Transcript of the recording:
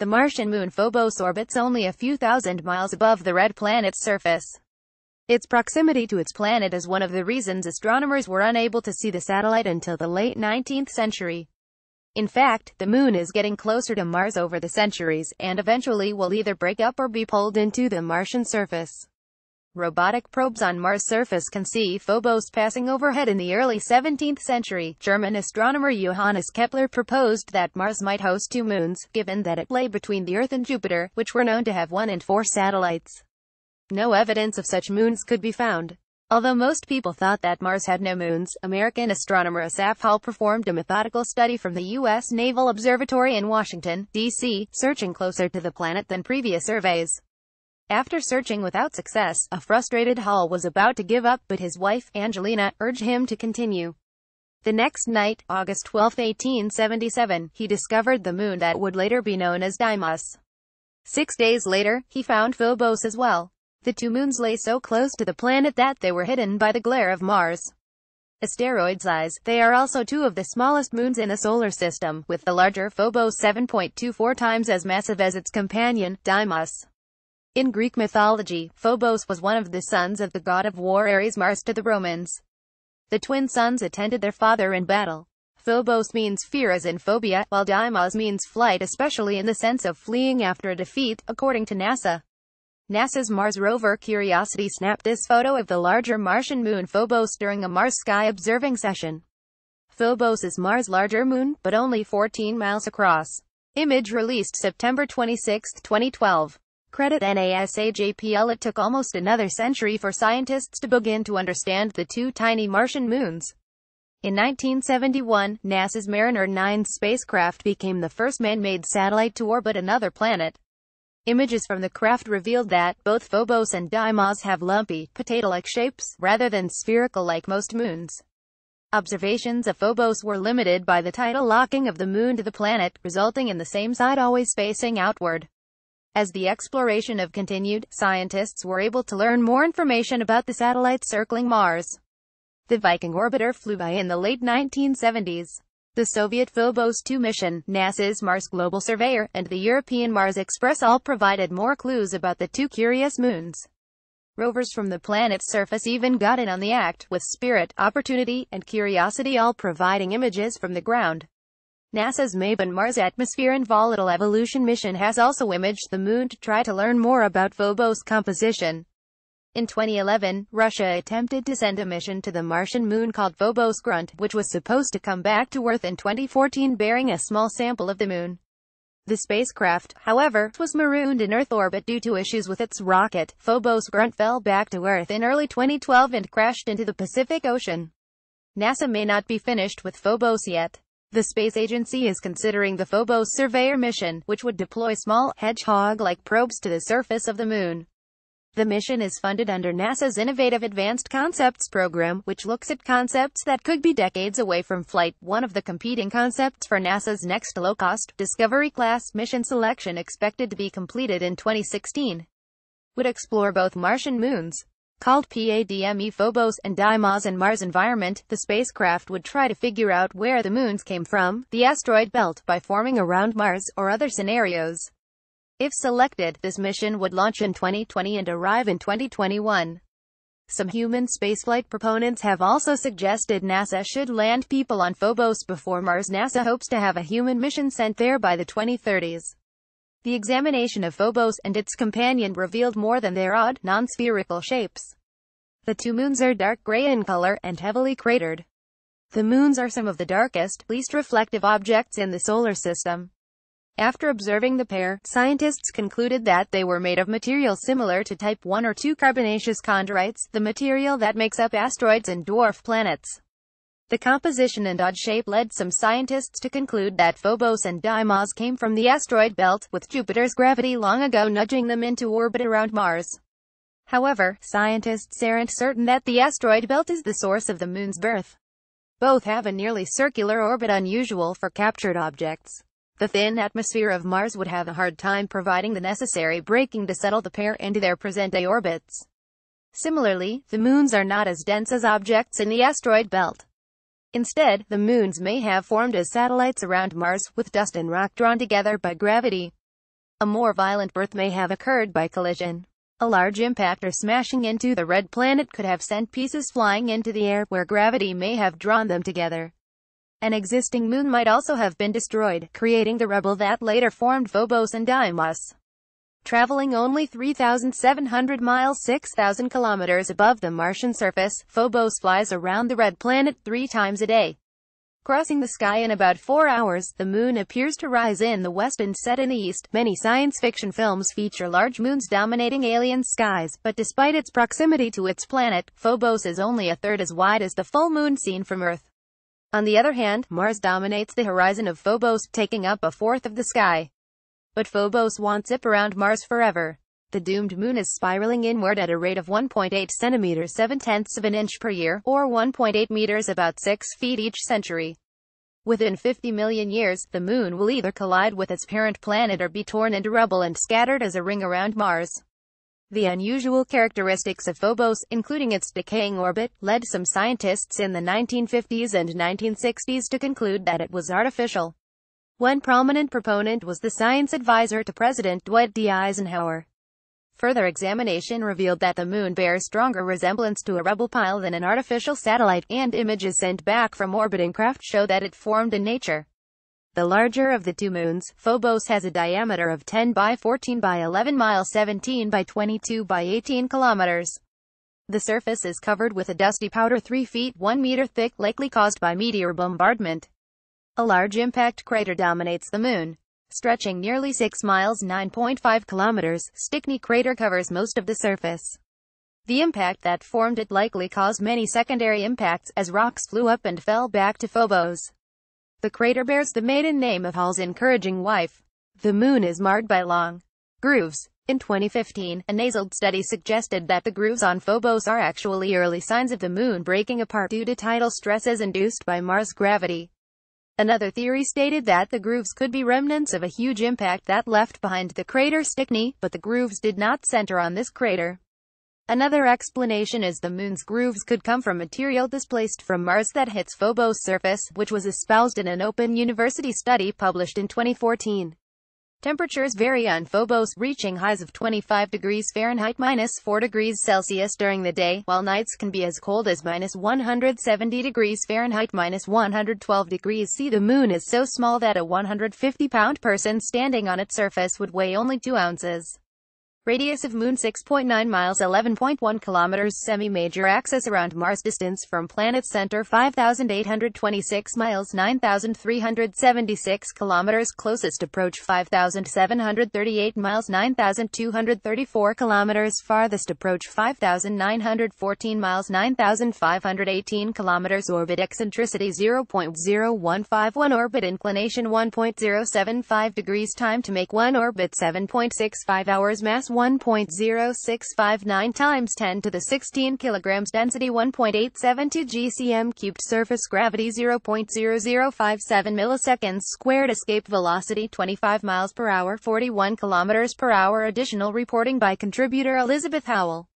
The Martian moon Phobos orbits only a few thousand miles above the red planet's surface. Its proximity to its planet is one of the reasons astronomers were unable to see the satellite until the late 19th century. In fact, the moon is getting closer to Mars over the centuries, and eventually will either break up or be pulled into the Martian surface. Robotic probes on Mars' surface can see Phobos passing overhead in the early 17th century. German astronomer Johannes Kepler proposed that Mars might host two moons, given that it lay between the Earth and Jupiter, which were known to have one and four satellites. No evidence of such moons could be found. Although most people thought that Mars had no moons, American astronomer Asaph Hall performed a methodical study from the U.S. Naval Observatory in Washington, D.C., searching closer to the planet than previous surveys. After searching without success, a frustrated Hall was about to give up but his wife, Angelina, urged him to continue. The next night, August 12, 1877, he discovered the moon that would later be known as Deimos. Six days later, he found Phobos as well. The two moons lay so close to the planet that they were hidden by the glare of Mars. Asteroid size, they are also two of the smallest moons in the solar system, with the larger Phobos 7.24 times as massive as its companion, Deimos. In Greek mythology, Phobos was one of the sons of the god of war Ares Mars to the Romans. The twin sons attended their father in battle. Phobos means fear as in phobia, while Deimos means flight especially in the sense of fleeing after a defeat, according to NASA. NASA's Mars rover Curiosity snapped this photo of the larger Martian moon Phobos during a Mars sky observing session. Phobos is Mars' larger moon, but only 14 miles across. Image released September 26, 2012. Credit NASA JPL It took almost another century for scientists to begin to understand the two tiny Martian moons. In 1971, NASA's Mariner 9 spacecraft became the first man-made satellite to orbit another planet. Images from the craft revealed that both Phobos and Deimos have lumpy, potato-like shapes, rather than spherical like most moons. Observations of Phobos were limited by the tidal locking of the moon to the planet, resulting in the same side always facing outward. As the exploration of continued, scientists were able to learn more information about the satellites circling Mars. The Viking orbiter flew by in the late 1970s. The Soviet Phobos 2 mission, NASA's Mars Global Surveyor, and the European Mars Express all provided more clues about the two curious moons. Rovers from the planet's surface even got in on the act, with Spirit, Opportunity, and Curiosity all providing images from the ground. NASA's MAVEN Mars Atmosphere and Volatile Evolution mission has also imaged the moon to try to learn more about Phobos' composition. In 2011, Russia attempted to send a mission to the Martian moon called Phobos Grunt, which was supposed to come back to Earth in 2014 bearing a small sample of the moon. The spacecraft, however, was marooned in Earth orbit due to issues with its rocket. Phobos Grunt fell back to Earth in early 2012 and crashed into the Pacific Ocean. NASA may not be finished with Phobos yet. The space agency is considering the Phobos Surveyor mission, which would deploy small, hedgehog-like probes to the surface of the moon. The mission is funded under NASA's Innovative Advanced Concepts program, which looks at concepts that could be decades away from flight. One of the competing concepts for NASA's next low-cost, Discovery-class mission selection expected to be completed in 2016 would explore both Martian moons, Called PADME Phobos and Deimos and Mars environment, the spacecraft would try to figure out where the moons came from, the asteroid belt, by forming around Mars, or other scenarios. If selected, this mission would launch in 2020 and arrive in 2021. Some human spaceflight proponents have also suggested NASA should land people on Phobos before Mars. NASA hopes to have a human mission sent there by the 2030s. The examination of Phobos and its companion revealed more than their odd, non-spherical shapes. The two moons are dark gray in color, and heavily cratered. The moons are some of the darkest, least reflective objects in the solar system. After observing the pair, scientists concluded that they were made of material similar to type 1 or 2 carbonaceous chondrites, the material that makes up asteroids and dwarf planets. The composition and odd shape led some scientists to conclude that Phobos and Deimos came from the asteroid belt, with Jupiter's gravity long ago nudging them into orbit around Mars. However, scientists aren't certain that the asteroid belt is the source of the moon's birth. Both have a nearly circular orbit unusual for captured objects. The thin atmosphere of Mars would have a hard time providing the necessary braking to settle the pair into their present-day orbits. Similarly, the moons are not as dense as objects in the asteroid belt. Instead, the moons may have formed as satellites around Mars, with dust and rock drawn together by gravity. A more violent birth may have occurred by collision. A large impact or smashing into the red planet could have sent pieces flying into the air, where gravity may have drawn them together. An existing moon might also have been destroyed, creating the rubble that later formed Phobos and Deimos. Traveling only 3,700 miles 6,000 kilometers above the Martian surface, Phobos flies around the red planet three times a day. Crossing the sky in about four hours, the moon appears to rise in the west and set in the east. Many science fiction films feature large moons dominating alien skies, but despite its proximity to its planet, Phobos is only a third as wide as the full moon seen from Earth. On the other hand, Mars dominates the horizon of Phobos, taking up a fourth of the sky. But Phobos won't zip around Mars forever. The doomed moon is spiraling inward at a rate of 1.8 centimeters 7 tenths of an inch per year, or 1.8 meters about 6 feet each century. Within 50 million years, the moon will either collide with its parent planet or be torn into rubble and scattered as a ring around Mars. The unusual characteristics of Phobos, including its decaying orbit, led some scientists in the 1950s and 1960s to conclude that it was artificial. One prominent proponent was the science advisor to President Dwight D. Eisenhower. Further examination revealed that the moon bears stronger resemblance to a rubble pile than an artificial satellite, and images sent back from orbiting craft show that it formed in nature. The larger of the two moons, Phobos has a diameter of 10 by 14 by 11 miles 17 by 22 by 18 kilometers. The surface is covered with a dusty powder 3 feet 1 meter thick, likely caused by meteor bombardment. A large impact crater dominates the moon. Stretching nearly 6 miles 9.5 kilometers, Stickney crater covers most of the surface. The impact that formed it likely caused many secondary impacts, as rocks flew up and fell back to Phobos. The crater bears the maiden name of Hall's encouraging wife. The moon is marred by long grooves. In 2015, a NASA-led study suggested that the grooves on Phobos are actually early signs of the moon breaking apart due to tidal stresses induced by Mars gravity. Another theory stated that the grooves could be remnants of a huge impact that left behind the crater Stickney, but the grooves did not center on this crater. Another explanation is the moon's grooves could come from material displaced from Mars that hits Phobos' surface, which was espoused in an Open University study published in 2014. Temperatures vary on Phobos, reaching highs of 25 degrees Fahrenheit minus 4 degrees Celsius during the day, while nights can be as cold as minus 170 degrees Fahrenheit minus 112 degrees C. The moon is so small that a 150-pound person standing on its surface would weigh only 2 ounces. Radius of Moon 6.9 miles 11.1 kilometers Semi-major axis around Mars. Distance from planet center 5,826 miles 9,376 kilometers. Closest approach 5,738 miles 9,234 kilometers. Farthest approach 5,914 miles 9,518 kilometers. Orbit eccentricity 0.0151 Orbit inclination 1.075 degrees. Time to make one orbit 7.65 hours. Mass 1.0659 times 10 to the 16 kilograms density 1.872 gcm cubed surface gravity 0.0057 milliseconds squared. Escape velocity 25 miles per hour 41 kilometers per hour. Additional reporting by contributor Elizabeth Howell